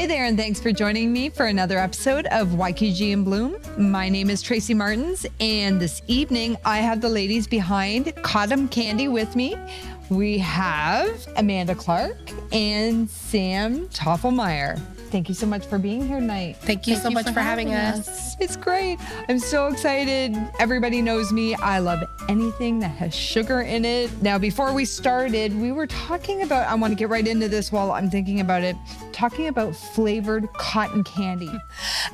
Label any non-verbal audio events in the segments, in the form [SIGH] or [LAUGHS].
Hey there, and thanks for joining me for another episode of YQG in Bloom. My name is Tracy Martins, and this evening I have the ladies behind Cottam Candy with me. We have Amanda Clark and Sam Tofflemire. Thank you so much for being here tonight. Thank you Thank so you much for for, having, having us. It's great. I'm so excited. Everybody knows me. I love anything that has sugar in it. Now, before we started, we were talking about, I want to get right into this while I'm thinking about it, talking about flavored cotton candy. [LAUGHS]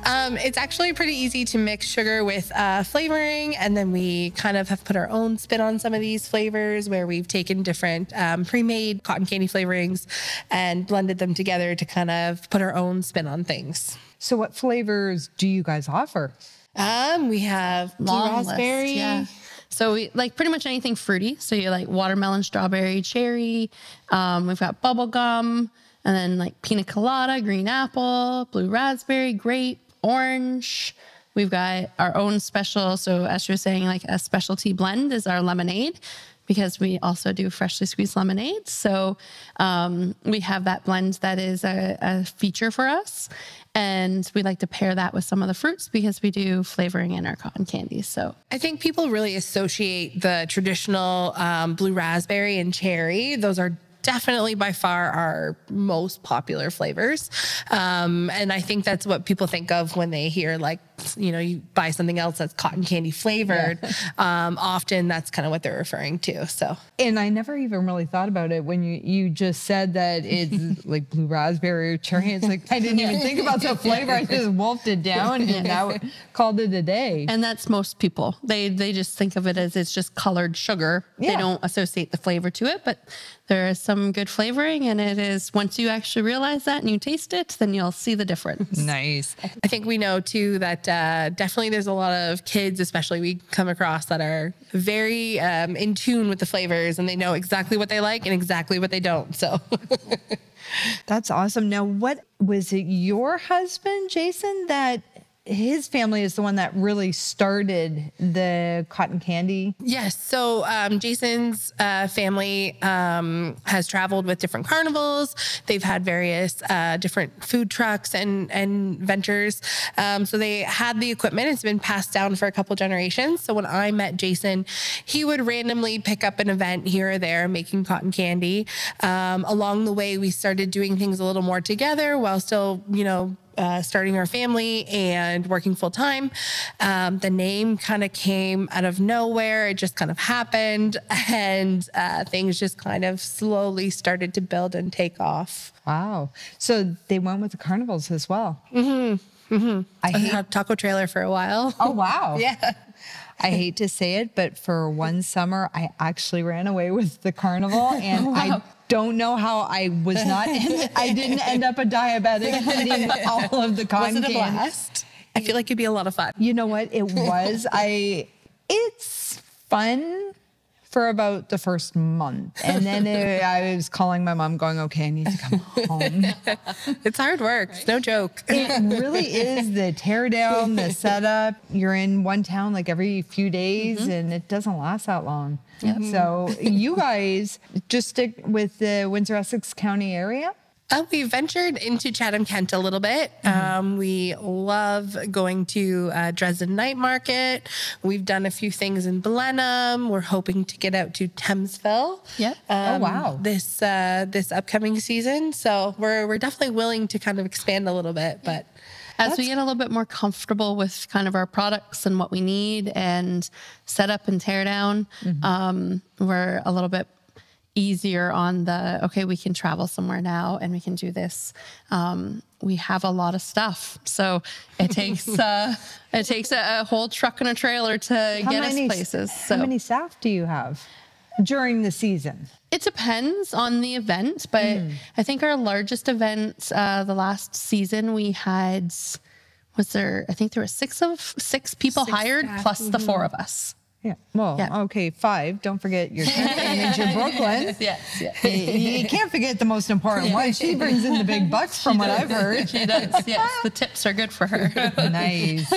Um, it's actually pretty easy to mix sugar with uh, flavoring, and then we kind of have put our own spin on some of these flavors where we've taken different um, pre made cotton candy flavorings and blended them together to kind of put our own spin on things. So, what flavors do you guys offer? Um, we have blue Long list, raspberry. yeah. So we like pretty much anything fruity. So you like watermelon, strawberry, cherry. Um, we've got bubble gum, and then like pina colada, green apple, blue raspberry, grape, orange. We've got our own special. So as you were saying, like a specialty blend is our lemonade because we also do freshly squeezed lemonade. So um, we have that blend that is a, a feature for us. And we like to pair that with some of the fruits because we do flavoring in our cotton candies. So I think people really associate the traditional um, blue raspberry and cherry. Those are definitely by far our most popular flavors. Um, and I think that's what people think of when they hear, like, you know, you buy something else that's cotton candy flavored. [LAUGHS] Um, often that's kind of what they're referring to. So, And I never even really thought about it when you, you just said that it's [LAUGHS] like blue raspberry or cherry. It's like, I didn't even think about the flavor. I just wolfed it down and now [LAUGHS] called it a day. And that's most people. They they just think of it as it's just colored sugar. Yeah. They don't associate the flavor to it, but there is some good flavoring and it is once you actually realize that and you taste it, then you'll see the difference. Nice. I think we know too that uh, definitely there's a lot of kids, especially we come across that are very um, in tune with the flavors and they know exactly what they like and exactly what they don't. So, [LAUGHS] That's awesome. Now, what was it your husband, Jason, that his family is the one that really started the cotton candy? yes. So, um, Jason's uh, family um, has traveled with different carnivals. They've had various uh, different food trucks and, and ventures. Um, so, they had the equipment. It's been passed down for a couple generations. So, when I met Jason, he would randomly pick up an event here or there making cotton candy. Um, along the way, we started doing things a little more together while still, you know, uh, starting our family and working full time. Um, the name kind of came out of nowhere. It just kind of happened, [LAUGHS] and uh, things just kind of slowly started to build and take off. Wow. So they went with the carnivals as well. Mm-hmm. Mm-hmm. I I hate. had taco trailer for a while. [LAUGHS] Oh, wow. yeah. I hate to say it, but for one summer, I actually ran away with the carnival, and [LAUGHS] I don't know how I was not. [LAUGHS] I didn't end up a diabetic eating all of the [LAUGHS] Was it a candy. blast? I feel like it'd be a lot of fun. You know what? It was. I. It's fun for about the first month, and then it, [LAUGHS] I was calling my mom, going, "Okay, I need to come home." [LAUGHS] It's hard work. It's no joke. It really is the tear down, the [LAUGHS] setup. You're in one town like every few days, mm-hmm. and it doesn't last that long. So you guys just stick with the Windsor Essex County area. Uh, we ventured into Chatham Kent a little bit. Um, we love going to uh, Dresden Night Market. We've done a few things in Blenheim. We're hoping to get out to Thamesville. Yeah. Oh, wow. This uh, this upcoming season, so we're we're definitely willing to kind of expand a little bit. But As we get a little bit more comfortable with kind of our products and what we need and set up and tear down, um, we're a little bit easier on the okay, we can travel somewhere now and we can do this. Um, we have a lot of stuff, so it takes [LAUGHS] uh, it takes a, a whole truck and a trailer to get us places. so How many staff do you have during the season? It depends on the event, but I think our largest event uh, the last season we had was there. I think there were six of six people Six hired staff, plus the four of us. Yeah. Well, Yeah. okay, five. Don't forget your [LAUGHS] manager, Brooklyn. [LAUGHS] Yes, yes. You, you can't forget the most important one. She brings in the big bucks [LAUGHS] from what I've heard. She does. Yes, the tips are good for her. Nice.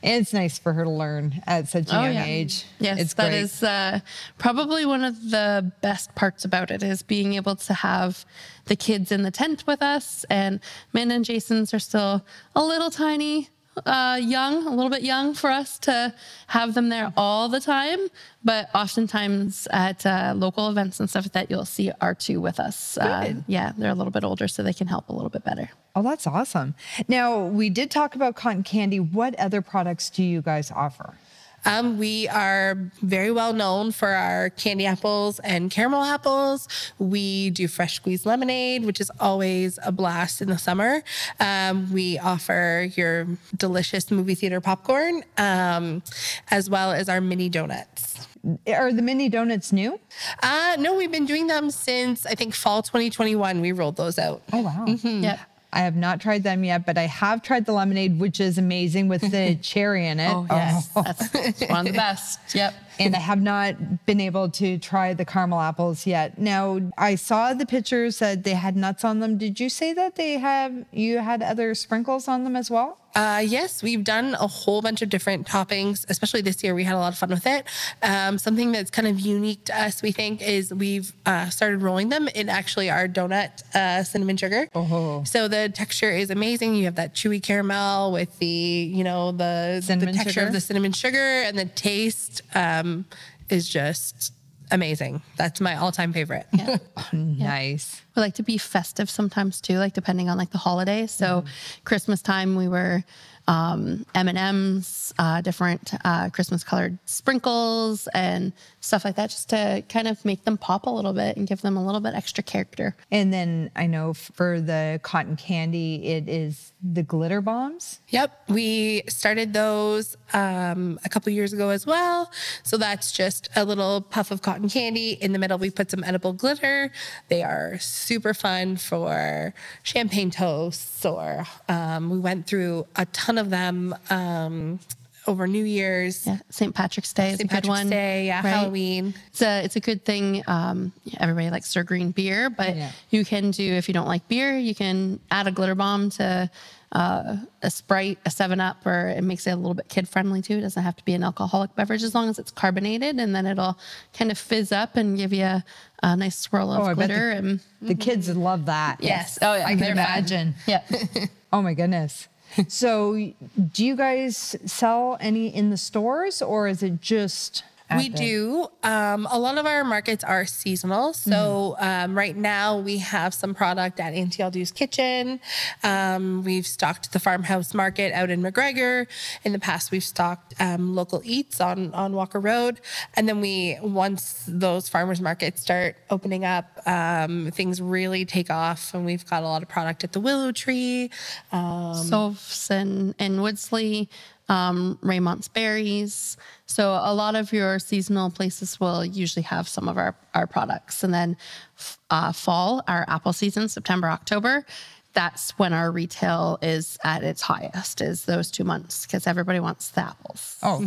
And it's nice for her to learn at such a young age. Yes, it's that is uh, probably one of the best parts about it is being able to have the kids in the tent with us. And Min and Jason's are still a little tiny, uh, young, a little bit young for us to have them there all the time. But oftentimes at uh, local events and stuff like that, you'll see R2 with us. Uh, yeah, they're a little bit older, so they can help a little bit better. Oh, that's awesome. Now, we did talk about cotton candy. What other products do you guys offer? Um, we are very well known for our candy apples and caramel apples. We do fresh squeezed lemonade, which is always a blast in the summer. Um, we offer your delicious movie theater popcorn, um, as well as our mini donuts. Are the mini donuts new? Uh, no, we've been doing them since I think fall 2021. We rolled those out. Oh, wow. Yep. I have not tried them yet, but I have tried the lemonade, which is amazing with the [LAUGHS] cherry in it. Oh, yes. Oh. That's one of the best. [LAUGHS] Yep. and I have not been able to try the caramel apples yet. Now, I saw the pictures that they had nuts on them. Did you say that they have you had other sprinkles on them as well? Uh, yes, we've done a whole bunch of different toppings, especially this year. We had a lot of fun with it. Um, something that's kind of unique to us, we think, is we've uh, started rolling them in actually our donut uh, cinnamon sugar. Oh. So the texture is amazing. You have that chewy caramel with the, you know, the, Cinnamon the texture sugar? of the cinnamon sugar and the taste um, is just amazing. That's my all-time favorite. [LAUGHS] Nice. We like to be festive sometimes too, like depending on like the holidays. So Christmas time we were um, M and M's, uh, different uh, Christmas colored sprinkles and stuff like that, just to kind of make them pop a little bit and give them a little bit extra character. And then I know for the cotton candy, it is the glitter bombs. Yep, we started those um, a couple years ago as well. So that's just a little puff of cotton candy. In the middle, we put some edible glitter. They are super fun for champagne toasts, or um, we went through a ton of them um, over New Year's, Yeah, St. Patrick's Day St. a good Patrick's one. Day, yeah, right? Halloween. It's a it's a good thing. Um, everybody likes their green beer, but Yeah. you can do if you don't like beer, you can add a glitter bomb to uh, a Sprite, a Seven Up, or it makes it a little bit kid friendly too. It doesn't have to be an alcoholic beverage as long as it's carbonated, and then it'll kind of fizz up and give you a, a nice swirl of Oh, glitter. the, and the kids would love that. yes, oh yeah, I can they're imagine. Yeah. [LAUGHS] Oh my goodness. So, do you guys sell any in the stores or is it just? We do. Um, a lot of our markets are seasonal. So um, right now we have some product at Auntie Aldu's Kitchen. Um, we've stocked the farmhouse market out in McGregor. In the past, we've stocked um, local eats on on Walker Road, and then we once those farmers markets start opening up, um, things really take off, and we've got a lot of product at the Willow Tree. Um, Sofs and, and Woodslee, um, Raymont's Berries. So a lot of your seasonal places will usually have some of our, our products. And then uh, fall, our apple season, September, October, that's when our retail is at its highest, is those two months, because everybody wants the apples. Oh,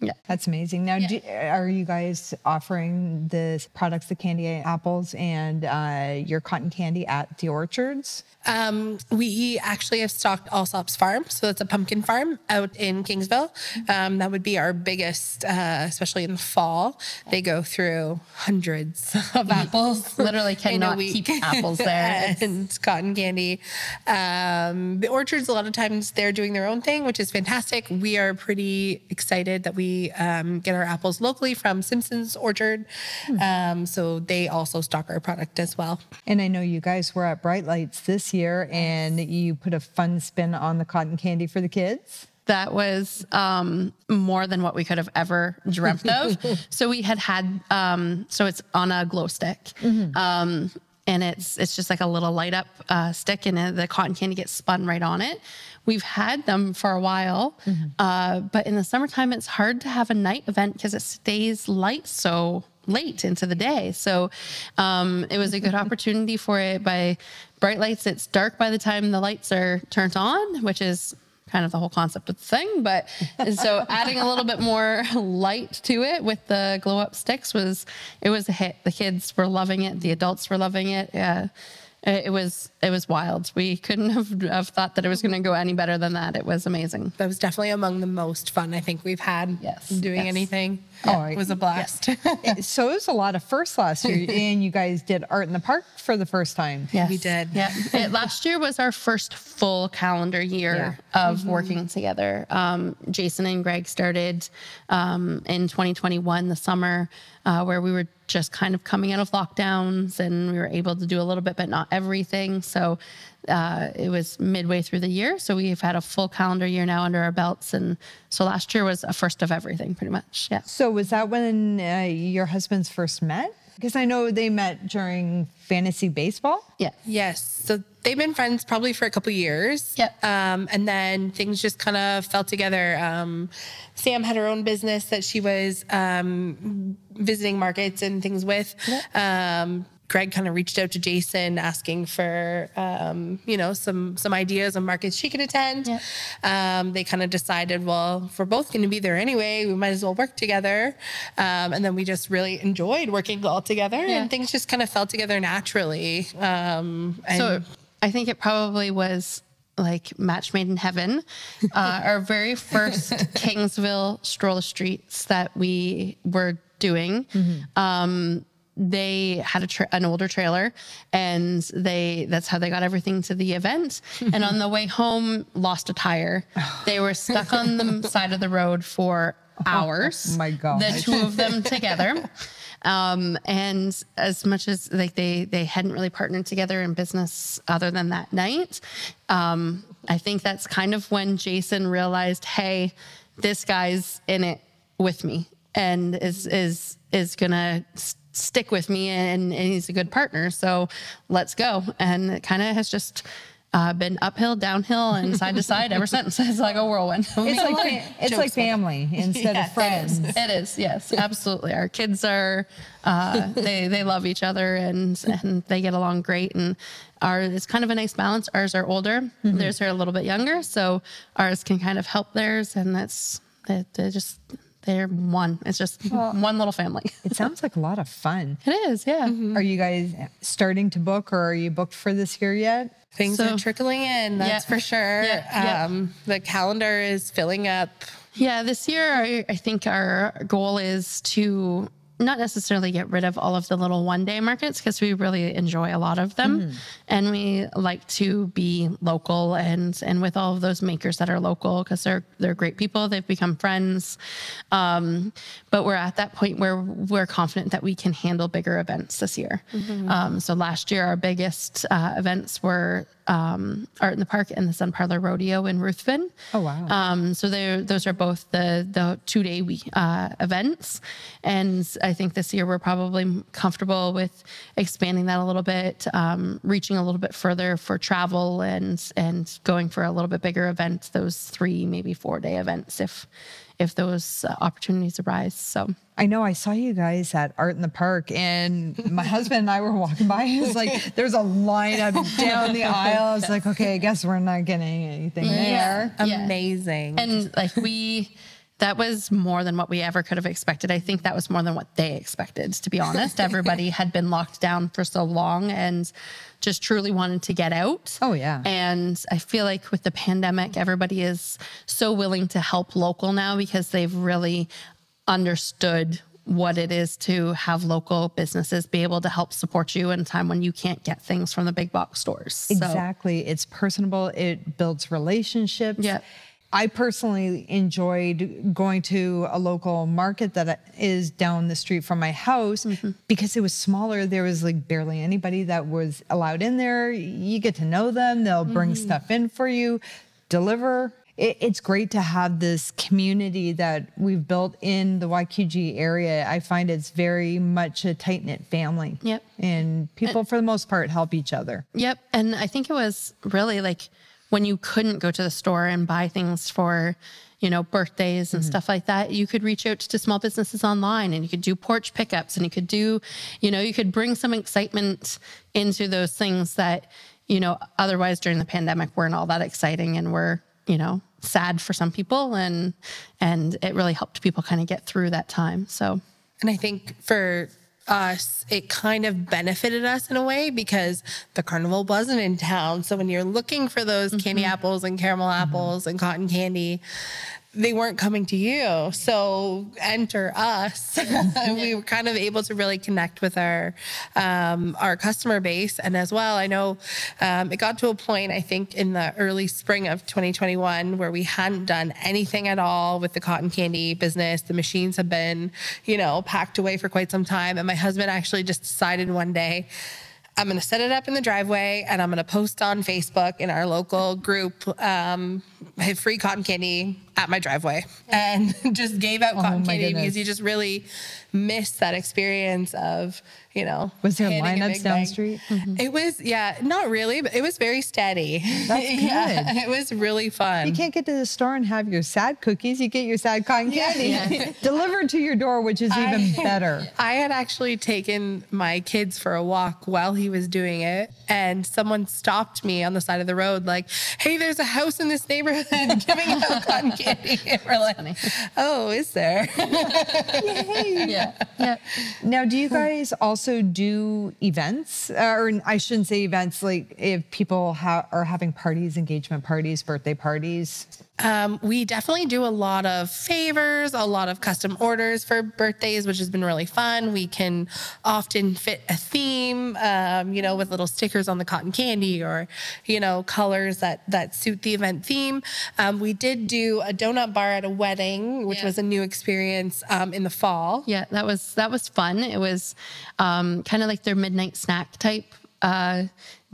Yeah. that's amazing. Now, do, are you guys offering the products, the candy apples and uh, your cotton candy at the orchards? Um, we actually have stocked Allsops Farm, so that's a pumpkin farm out in Kingsville. Um, that would be our biggest, uh, especially in the fall. They go through hundreds of apples. Literally [LAUGHS] cannot keep apples there. [LAUGHS] And cotton candy. Um, the orchards, a lot of times, they're doing their own thing, which is fantastic. We are pretty excited that we um, get our apples locally from Simpson's Orchard, um, so they also stock our product as well. And I know you guys were at Bright Lights this year and you put a fun spin on the cotton candy for the kids. that was um, more than what we could have ever dreamt of. [LAUGHS] so we had had um, so it's on a glow stick, um, and it's it's just like a little light up uh, stick, and the cotton candy gets spun right on it. We've had them for a while, uh, but in the summertime, it's hard to have a night event because it stays light so late into the day. So um, it was a good [LAUGHS] opportunity for it. By bright lights, it's dark by the time the lights are turned on, which is kind of the whole concept of the thing. But and so [LAUGHS] adding a little bit more light to it with the glow up sticks was it was a hit. The kids were loving it. The adults were loving it. Yeah. it, it was it was wild. We couldn't have, have thought that it was going to go any better than that. It was amazing. That was definitely among the most fun I think we've had Yes, doing yes. anything. Oh, it was a blast. so it was a lot of firsts last year, [LAUGHS] and you guys did art in the park for the first time. Yes. We did. Yeah. It, last year was our first full calendar year of working together. Um, Jason and Greg started um, in 2021, the summer, uh, where we were just kind of coming out of lockdowns and we were able to do a little bit, but not everything. So uh, it was midway through the year. So we've had a full calendar year now under our belts. And so last year was a first of everything, pretty much. Yeah. So was that when uh, your husbands first met? Because I know they met during fantasy baseball. Yeah. Yes. So they've been friends probably for a couple years. Yep. Um, and then things just kind of fell together. Um, Sam had her own business that she was um, visiting markets and things with. Um, Greg kind of reached out to Jason asking for, um, you know, some some ideas on markets she could attend. Yep. Um, they kind of decided, well, if we're both going to be there anyway, we might as well work together. Um, and then we just really enjoyed working all together, Yeah. and things just kind of fell together naturally. Um, and So I think it probably was like match made in heaven. Uh, [LAUGHS] our very first Kingsville stroll streets that we were doing. Um, they had a tra- an older trailer and they that's how they got everything to the event. [LAUGHS] And on the way home lost a tire. [SIGHS] They were stuck on the side of the road for hours. Oh my god the two of them together. Um, and as much as like they they hadn't really partnered together in business other than that night um, i think that's kind of when jason realized hey this guy's in it with me and is is is gonna stick with me and, and he's a good partner. So let's go. And it kind of has just uh, been uphill downhill and side to side ever since. [LAUGHS] It's like a whirlwind. It's like [LAUGHS] it's like family instead of [LAUGHS] friends. it is, yes, absolutely. Our kids are, uh, they they love each other and and they get along great. And ours is kind of a nice balance. Ours are older, theirs are a little bit younger, so ours can kind of help theirs, and that's they they're just they're one. It's just one little family. [LAUGHS] It sounds like a lot of fun. It is, yeah. Are you guys starting to book, or are you booked for this year yet? Things So- are trickling in, that's Yeah. for sure. Yeah, yeah. Um, the calendar is filling up. Yeah, this year I, I think our goal is to not necessarily get rid of all of the little one day markets because we really enjoy a lot of them. And we like to be local and and with all of those makers that are local because they're they're great people. They've become friends. Um, but we're at that point where we're confident that we can handle bigger events this year. Um, so last year our biggest uh, events were um, art in the park and the sun parlor rodeo in ruthven Oh, wow. um, so those are both the the two day uh, events, and I think this year we're probably comfortable with expanding that a little bit, um, reaching a little bit further for travel and and going for a little bit bigger event. Those three maybe four day events if if those uh, opportunities arise. So. I know I saw you guys at Art in the Park, and my [LAUGHS] husband and I were walking by. It was like there's a line up down the aisle. I was like, okay, I guess we're not getting anything there. Yeah. Amazing. And like we, that was more than what we ever could have expected. I think that was more than what they expected, to be honest. [LAUGHS] Everybody had been locked down for so long and just truly wanted to get out. Oh, yeah. And I feel like with the pandemic, everybody is so willing to help local now because they've really understood what it is to have local businesses be able to help support you in a time when you can't get things from the big box stores. So- Exactly. It's personable. It builds relationships. Yeah. I personally enjoyed going to a local market that is down the street from my house mm-hmm. because it was smaller. There was like barely anybody that was allowed in there. You get to know them, they'll bring mm-hmm. stuff in for you, deliver. It, it's great to have this community that we've built in the YQG area. I find it's very much a tight knit family. Yep. And people, for the most part, help each other. Yep. And I think it was really like when you couldn't go to the store and buy things for, you know, birthdays and mm-hmm. stuff like that, you could reach out to small businesses online and you could do porch pickups and you could do, you know, you could bring some excitement into those things that, you know, otherwise during the pandemic weren't all that exciting and were, you know, sad for some people and and it really helped people kind of get through that time. So And I think for us, it kind of benefited us in a way because the carnival wasn't in town. So when you're looking for those candy mm-hmm. apples and caramel mm-hmm. apples and cotton candy, they weren't coming to you. So enter us. And [LAUGHS] [LAUGHS] we were kind of able to really connect with our um, our customer base, and as well, I know um, it got to a point I think in the early spring of 2021 where we hadn't done anything at all with the cotton candy business. The machines have been, you know, packed away for quite some time, and my husband actually just decided one day I'm going to set it up in the driveway and I'm going to post on Facebook in our local group um, free cotton candy at my driveway and [LAUGHS] just gave out oh cotton Oh my candy because you just really miss that experience of, you know. Was there a lineups down the street? Mm-hmm. It was, yeah, not really, but it was very steady. [LAUGHS] That's Yeah, good. [LAUGHS] it was really fun. You can't get to the store and have your sad cookies. You get your sad cotton candy delivered to your door, which is even better. I had actually taken my kids for a walk while he was doing it, and someone stopped me on the side of the road, like, "Hey, there's a house in this neighborhood giving out cotton candy." And [LAUGHS] we're like, "Oh, is there?" Yeah. Yeah. Now, do you guys also do events? Uh, Or I shouldn't say events, like if people ha- are having parties, engagement parties, birthday parties. Um, we definitely do a lot of favors, a lot of custom orders for birthdays, which has been really fun. We can often fit a theme, um, you know, with little stickers on the cotton candy or, you know, colors that that suit the event theme. Um, we did do a donut bar at a wedding, which Yeah. was a new experience um, in the fall. Yeah, that was that was fun. It was um, kind of like their midnight snack type uh,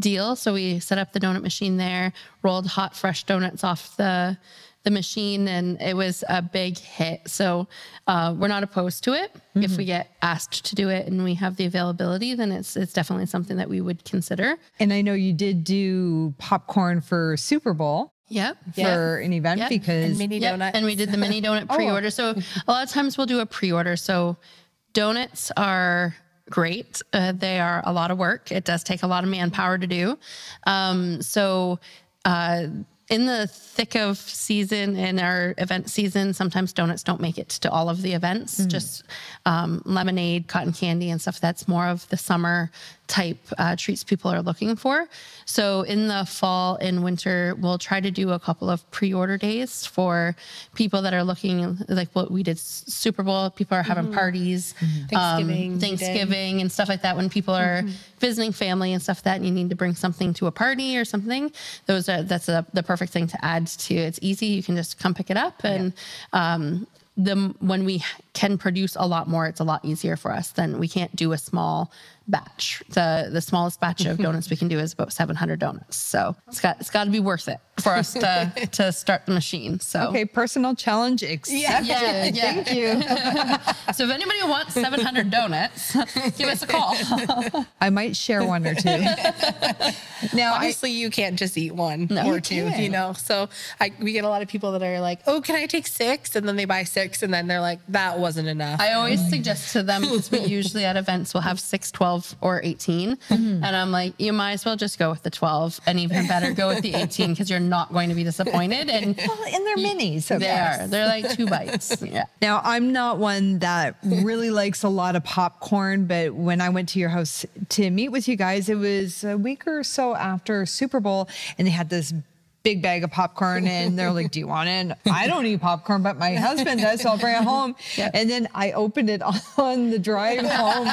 deal. So we set up the donut machine there, rolled hot fresh donuts off the the machine, and it was a big hit. So uh, we're not opposed to it. If we get asked to do it and we have the availability, then it's it's definitely something that we would consider. And I know you did do popcorn for Super Bowl Yep. for an event Yep. because And mini Yep. And we did the mini donut [LAUGHS] pre-order. So a lot of times we'll do a pre-order. So donuts are great. Uh, they are a lot of work. It does take a lot of manpower to do. Um, so uh, in the thick of season in our event season, sometimes donuts don't make it to all of the events. Just um, lemonade, cotton candy, and stuff. That's more of the summer type uh, treats people are looking for. So in the fall and winter, we'll try to do a couple of pre-order days for people that are looking like what we did Super Bowl. People are having parties, um, Thanksgiving. Thanksgiving, and stuff like that. When people are visiting family and stuff like that, and you need to bring something to a party or something, those are that's a, the perfect thing to add to. It's easy. You can just come pick it up and. Um, the when we can produce a lot more, it's a lot easier for us than we can't do a small batch. The the smallest batch of [LAUGHS] donuts we can do is about 700 donuts. So it's got it's got to be worth it for us to [LAUGHS] to start the machine. So okay, personal challenge accepted. Yeah, yeah. Thank you. [LAUGHS] so if anybody wants 700 donuts, give us a call. I might share one or two. now, I, Obviously, you can't just eat one No. or two, you can't. know. So I, we get a lot of people that are like, "Oh, can I take six? And then they buy six, and then they're like, "That wasn't enough." I always suggest to them because we usually at events we'll have 6, 12, or 18. Mm-hmm. And I'm like, you might as well just go with the 12 and even better go with the 18 because you're not going to be disappointed. And [LAUGHS] well, and they're minis. So they are. They're like two bites. [LAUGHS] Yeah. Now, I'm not one that really likes a lot of popcorn, but when I went to your house to meet with you guys, it was a week or so after Super Bowl, and they had this big bag of popcorn, and they're like, "Do you want it?" And I don't eat popcorn, but my husband does, so I'll bring it home. [LAUGHS] And then I opened it [LAUGHS] on the drive home,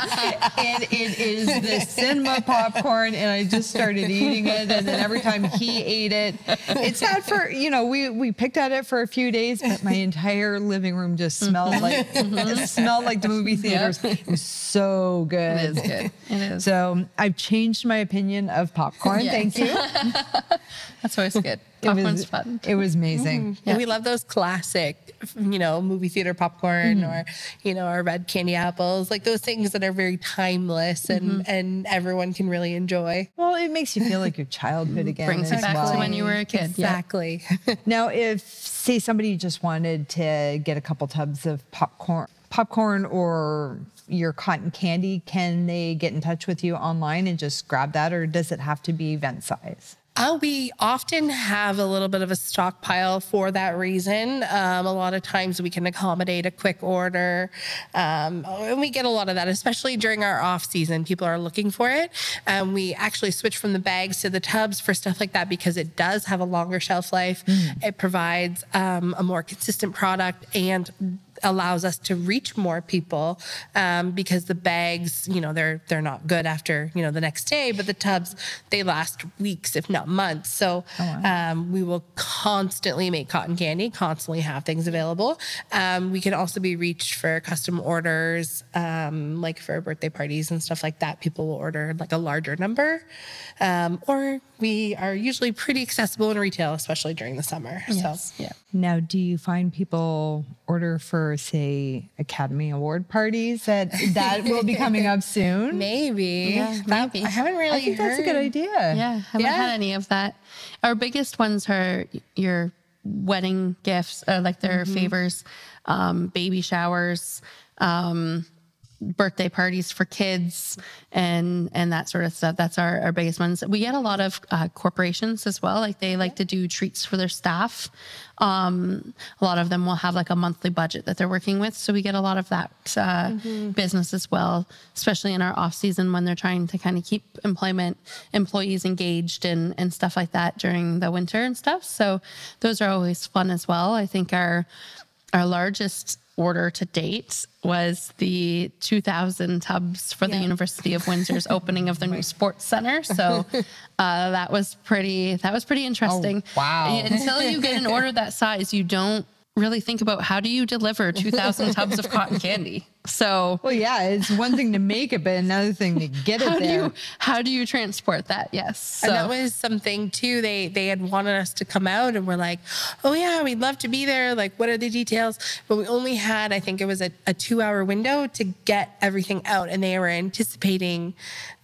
and it is the cinema popcorn, and I just started eating it, and then every time he ate it, it's not for you know we we picked at it for a few days, but my entire living room just smelled mm-hmm. like it mm-hmm. smelled like the movie theaters. It was so good. It is good. It is. So I've changed my opinion of popcorn. Yeah. Thank you. [LAUGHS] That's always good. [LAUGHS] It Popcorn's was fun. it was amazing. Mm. And We love those classic, you know, movie theater popcorn mm. or, you know, our red candy apples, like those things that are very timeless and mm-hmm. and everyone can really enjoy. Well, it makes you feel like your childhood mm-hmm. again. Brings you back well. to when you were a kid. Yeah. Exactly. [LAUGHS] Now, if say somebody just wanted to get a couple tubs of popcorn, popcorn or your cotton candy, can they get in touch with you online and just grab that, or does it have to be event size? Uh, we often have a little bit of a stockpile for that reason. Um, a lot of times we can accommodate a quick order. Um, and we get a lot of that, especially during our off season. People are looking for it. Um, we actually switch from the bags to the tubs for stuff like that because it does have a longer shelf life. It provides um, a more consistent product and allows us to reach more people um, because the bags, you know, they're they're not good after you know the next day, but the tubs they last weeks, if not months. So um, we will constantly make cotton candy, constantly have things available. Um, we can also be reached for custom orders, um, like for birthday parties and stuff like that. People will order like a larger number, um, or we are usually pretty accessible in retail, especially during the summer. So. Yeah. Now, do you find people order for, say, Academy Award parties that that will be coming up [LAUGHS] soon? Maybe. Yeah, That- maybe. I haven't really I think that's a good idea. Yeah, haven't Yeah. had any of that. Our biggest ones are your wedding gifts, uh, like their favors, um, baby showers, um, birthday parties for kids, and and that sort of stuff. That's our, our biggest ones. We get a lot of uh, corporations as well. Like they like to do treats for their staff. Um, a lot of them will have like a monthly budget that they're working with, so we get a lot of that uh, business as well, especially in our off season when they're trying to kind of keep employment employees engaged and and stuff like that during the winter and stuff. So those are always fun as well. I think our our largest order to date was the 2000 tubs for the University of Windsor's [LAUGHS] opening of the new sports center. So [LAUGHS] uh, that was pretty that was pretty interesting. wow. Until you get an order that size, you don't really think about how do you deliver 2000 tubs of cotton candy. So Well, yeah, it's one thing to make it, but another thing to get it how do there. you how do you transport that? Yes. So And that was something too. They they had wanted us to come out, and we're like, "Oh yeah, we'd love to be there. Like, what are the details?" But we only had, I think it was a, a two hour window to get everything out, and they were anticipating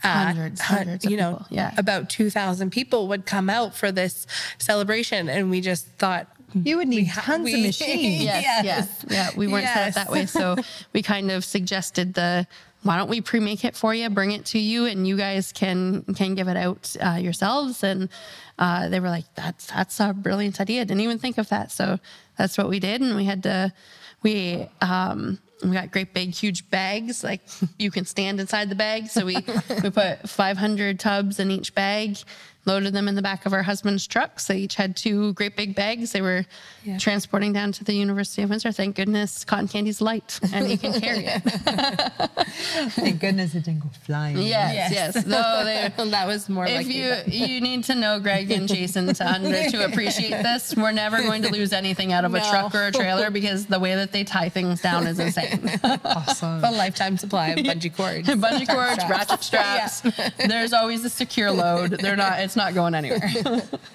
uh, Hundreds, hundreds of you know, people, yeah. about two thousand people would come out for this celebration, and we just thought. You would need ha- tons we- of [LAUGHS] machines. yes, Yes. yes, yeah. We weren't set up that way, so we kind of suggested the why don't we pre-make it for you, bring it to you, and you guys can can give it out uh, yourselves. And uh, they were like, that's that's a brilliant idea. Didn't even think of that. So that's what we did, and we had to we. Um, we got great big huge bags like you can stand inside the bag so we [LAUGHS] we put 500 tubs in each bag loaded them in the back of our husband's trucks they each had two great big bags they were Yeah. transporting down to the University of Windsor. Thank goodness cotton candy's light and you can carry it. [LAUGHS] Thank goodness it didn't go flying. yes, yes. No, they, [LAUGHS] that was more if like you you need to know Greg and Jason to under to [LAUGHS] appreciate this, we're never going to lose anything out of a truck or a trailer because the way that they tie things down is insane. Awesome. a lifetime supply of bungee cords. Bungee cords, ratchet straps. There's always a secure load. They're not. It's not going anywhere.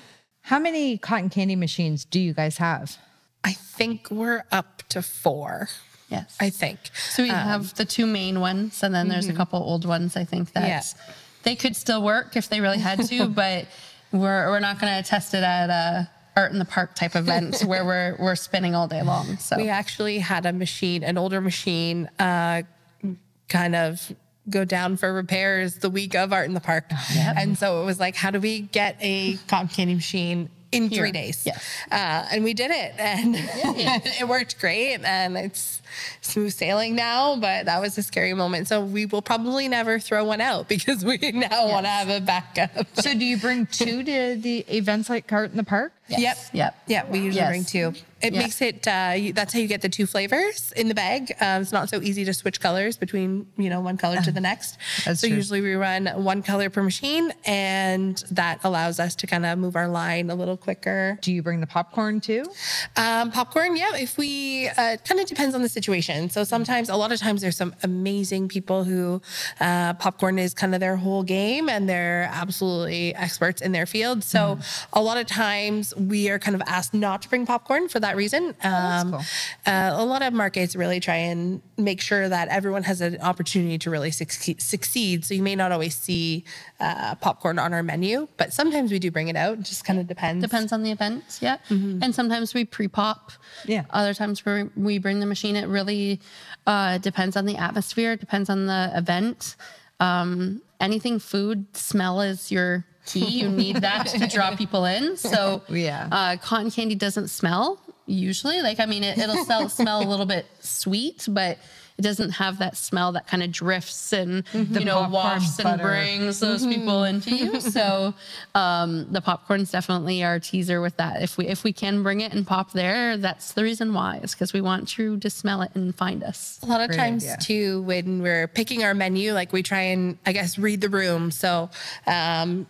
[LAUGHS] How many cotton candy machines do you guys have? I think we're up to four. Yes. I think. So we have the two main ones, and then there's a couple old ones. I think that Yeah. they could still work if they really had to, [LAUGHS] but we're we're not going to test it at a art in the park type event [LAUGHS] where we're we're spinning all day long. So We actually had a machine, an older machine, uh, kind of go down for repairs the week of Art in the Park. And so it was like, how do we get a cotton candy machine in Here. three days? Yes. Uh, and we did it, [LAUGHS] and it worked great, and it's smooth sailing now. But that was a scary moment. So we will probably never throw one out [LAUGHS] because we now want to have a backup. So do you bring two to the events like Art in the Park? Yep. Yep. Yeah, we usually Yes. bring two. It Yeah. makes it. Uh, you, that's how you get the two flavors in the bag. Um, it's not so easy to switch colors between you know one color to the [LAUGHS] next. That's so true. usually we run one color per machine, and that allows us to kind of move our line a little quicker. Do you bring the popcorn too? Um, popcorn, yeah. If we, uh, kind of depends on the situation. So sometimes, a lot of times, there's some amazing people who uh, popcorn is kind of their whole game, and they're absolutely experts in their field. So a lot of times, we are kind of asked not to bring popcorn for that reason. Um, cool. uh, a lot of markets really try and make sure that everyone has an opportunity to really succeed. succeed. So you may not always see uh, popcorn on our menu, but sometimes we do bring it out. It just kind of depends. Depends on the event, yeah. And sometimes we pre-pop. Yeah. Other times we we bring the machine. It really uh, depends on the atmosphere. Depends on the event. Um, anything food smell is your key. You need that to draw [LAUGHS] people in. So Yeah. uh, cotton candy doesn't smell usually. Like I mean, it, it'll sell, smell a little bit sweet, but it doesn't have that smell that kind of drifts and you know popcorn wafts and butter. brings those people into you. [LAUGHS] So um, the popcorn's definitely our teaser with that. If we if we can bring it and pop there, that's the reason why. It's because we want you to smell it and find us. A lot of Great times idea. too, when we're picking our menu, like we try and I guess read the room. So um,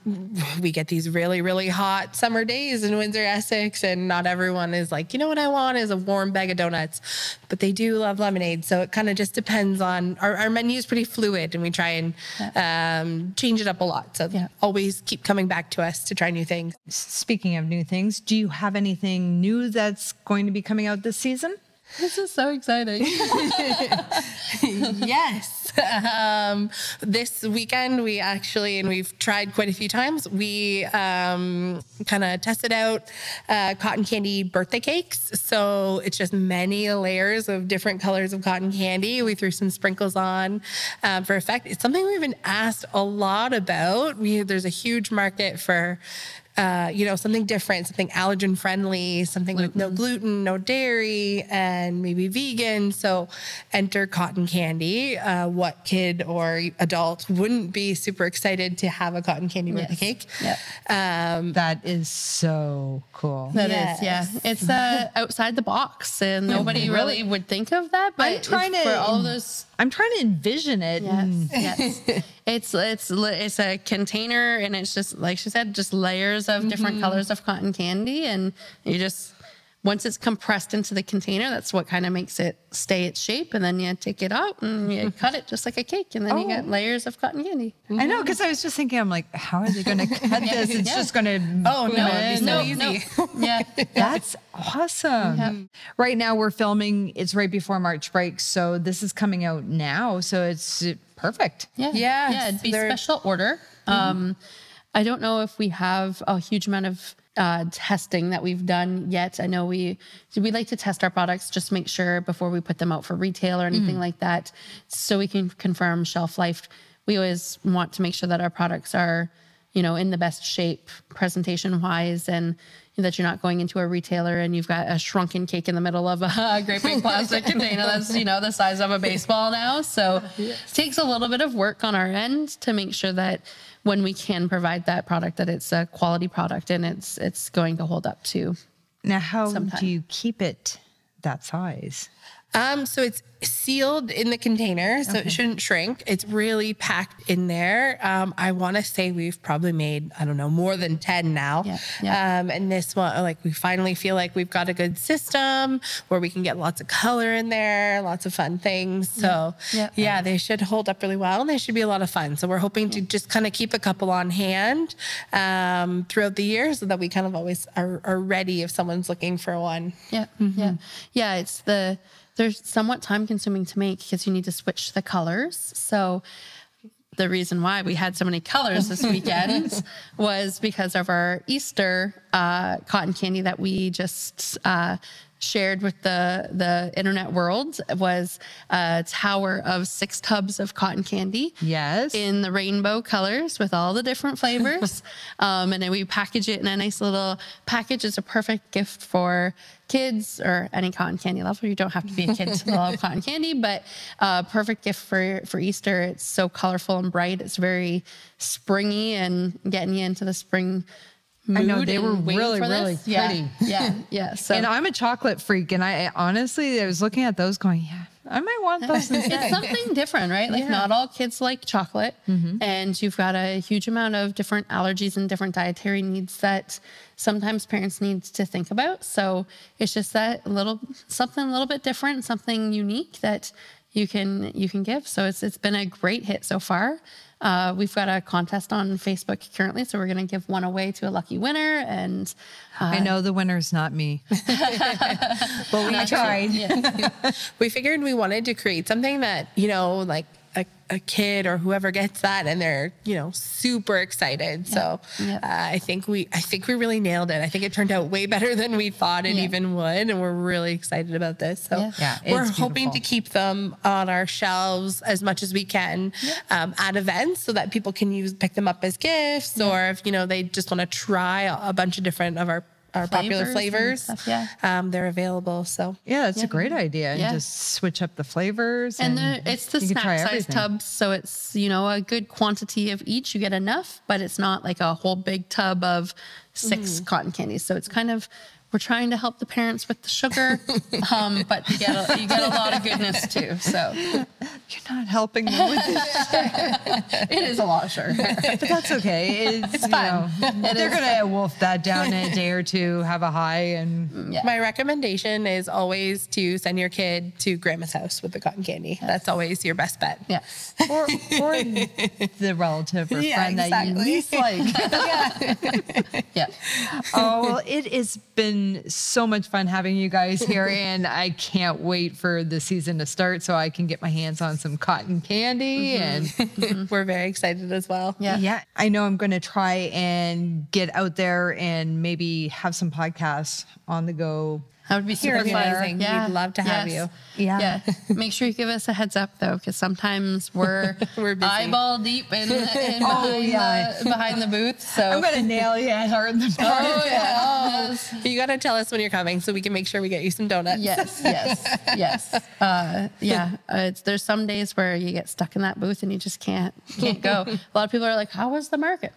we get these really really hot summer days in Windsor, Essex, and not everyone is like, you know what I want is a warm bag of donuts, but they do love lemonade. So it kind of just depends on our, our menu is pretty fluid, and we try and um, change it up a lot. So Yeah. always keep coming back to us to try new things. Speaking of new things, do you have anything new that's going to be coming out this season? This is so exciting. [LAUGHS] yes. Um, this weekend, we actually, and we've tried quite a few times, we um, kind of tested out uh, cotton candy birthday cakes. So it's just many layers of different colors of cotton candy. We threw some sprinkles on um, for effect. It's something we've been asked a lot about. We, there's a huge market for uh, you know, something different, something allergen friendly, something with no gluten, no dairy, and maybe vegan. So enter cotton candy. Uh, what kid or adult wouldn't be super excited to have a cotton candy birthday Yes. cake? Yep. Um, That is so cool. That is, yeah. It's uh, outside the box, and nobody really would think of that. But I'm trying to for all of those. I'm trying to envision it. Yes, mm. yes. [LAUGHS] It's it's it's a container, and it's just like she said, just layers of different mm-hmm. colors of cotton candy, and you just once it's compressed into the container, that's what kind of makes it stay its shape, and then you take it out and you cut it just like a cake, and then you get Oh. layers of cotton candy. I know, because I was just thinking, I'm like, how are they going [LAUGHS] to cut this? It's Yeah. just going to. Oh, no, so no, easy. no. [LAUGHS] yeah, That's awesome. Right now, we're filming. It's right before March break, so this is coming out now. So it's perfect. Yeah. Yes, Yeah. It'd be they're- special order. Um, I don't know if we have a huge amount of uh, testing that we've done yet. I know we we like to test our products just to make sure before we put them out for retail or anything like that, so we can confirm shelf life. We always want to make sure that our products are, you know, in the best shape, presentation wise, and that you're not going into a retailer and you've got a shrunken cake in the middle of a [LAUGHS] great big plastic [LAUGHS] container that's you know the size of a baseball now. So it takes a little bit of work on our end to make sure that when we can provide that product, that it's a quality product and it's it's going to hold up to. Now, how Sometime. do you keep it that size? Um, so it's sealed in the container, so it shouldn't shrink. It's really packed in there. Um, I want to say we've probably made I don't know more than ten now. Yeah, yeah. Um, and this one, like we finally feel like we've got a good system where we can get lots of color in there, lots of fun things. So Yeah. yeah, they should hold up really well, and they should be a lot of fun. So we're hoping to just kind of keep a couple on hand um, throughout the year, so that we kind of always are, are ready if someone's looking for one. Yeah, yeah, yeah. It's the they're somewhat time consuming to make because you need to switch the colors. So the reason why we had so many colors this [LAUGHS] weekend was because of our Easter uh, cotton candy that we just uh, shared with the the internet world was a tower of six tubs of cotton candy Yes. in the rainbow colors with all the different flavors. [LAUGHS] um, and then we package it in a nice little package. It's a perfect gift for kids or any cotton candy lover. You don't have to be a kid to love [LAUGHS] cotton candy, but uh, perfect gift for, for Easter. It's so colorful and bright. It's very springy and getting you into the spring mood. I know, they were really, really this. Yeah, pretty. Yeah, [LAUGHS] yeah. So and I'm a chocolate freak, and I honestly, I was looking at those, going, yeah, I might want [LAUGHS] those instead. it's something different, right? Like not all kids like chocolate, mm-hmm. and you've got a huge amount of different allergies and different dietary needs that sometimes parents need to think about. So it's just that little something a little bit different, something unique that you can you can give. So it's it's been a great hit so far. Uh, we've got a contest on Facebook currently, so we're going to give one away to a lucky winner, and I know the winner's not me, [LAUGHS] but we tried. [LAUGHS] we figured we wanted to create something that you know like a, a kid or whoever gets that and they're you know super excited. So Yeah. Uh, I think we I think we really nailed it. I think it turned out way better [LAUGHS] than we thought it Yeah. even would, and we're really excited about this. So Yeah. Yeah, we're it's hoping to keep them on our shelves as much as we can um, at events so that people can use pick them up as gifts or if you know they just want to try a bunch of different of our our popular Flavors flavors stuff, yeah. um, they're available so Yeah, that's a great idea. And Yeah. just switch up the flavors. And And, the, it's the you can try snack size everything. tubs, so it's you know a good quantity of each. You get enough, but it's not like a whole big tub of 6 cotton candies. So it's kind of we're trying to help the parents with the sugar, um, but you get a, you get a lot of goodness too. So You're not helping them with it, it is a lot of sugar. but that's okay. It's, you know, they're going to wolf that down in a day or two, have a high, and Yeah. my recommendation is always to send your kid to grandma's house with the cotton candy that's always your best bet Yeah. or, or [LAUGHS] the relative or Yeah, friend that you exactly. least like. [LAUGHS] Yeah. oh, well, it has been so much fun having you guys here, [LAUGHS] and I can't wait for the season to start so I can get my hands on some cotton candy. Mm-hmm. And [LAUGHS] mm-hmm. we're very excited as well Yeah. yeah, I know I'm going to try and get out there and maybe have some podcasts on the go. That would be super That'd be amazing. We'd love to have Yes. Yeah. Yeah. [LAUGHS] Make sure you give us a heads up though, because sometimes [LAUGHS] we're, We're busy. eyeball deep in, [LAUGHS] in behind, Oh, yeah. the, behind the booth. So I'm going to nail you at Art in the Park. Oh yeah. Oh, you got to tell us when you're coming so we can make sure we get you some donuts yes, yes, yes. Uh, yeah. Uh, it's, there's some days where you get stuck in that booth and you just can't can't go. A lot of people are like, "How was the market?"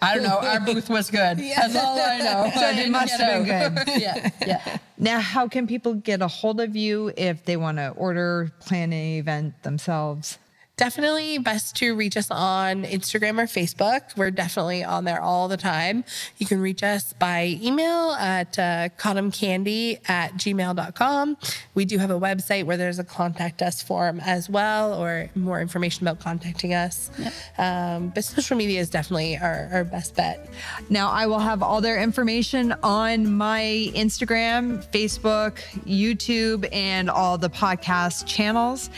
I don't know. Our booth was good. [LAUGHS] That's all I know. [LAUGHS] So it must have been good. [LAUGHS] yeah, yeah. Now, how can people get a hold of you if they want to order, plan an event themselves? Definitely best to reach us on Instagram or Facebook. We're definitely on there all the time. You can reach us by email at uh, cottamcandy at gmail.com. We do have a website where there's a contact us form as well, or more information about contacting us. Um, but social media is definitely our, our best bet. Now, I will have all their information on my Instagram, Facebook, YouTube, and all the podcast channels.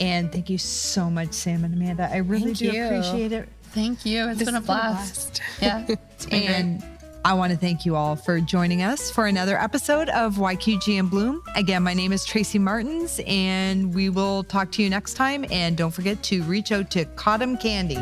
And thank you so much, Sam and Amanda. I really Thank do you. appreciate it. Thank you. It's This been a has been a blast. blast. [LAUGHS] Yeah. It's been great. And I want to thank you all for joining us for another episode of YQG In Bloom. Again, my name is Tracy Martins, and we will talk to you next time. And don't forget to reach out to Cottam Candy.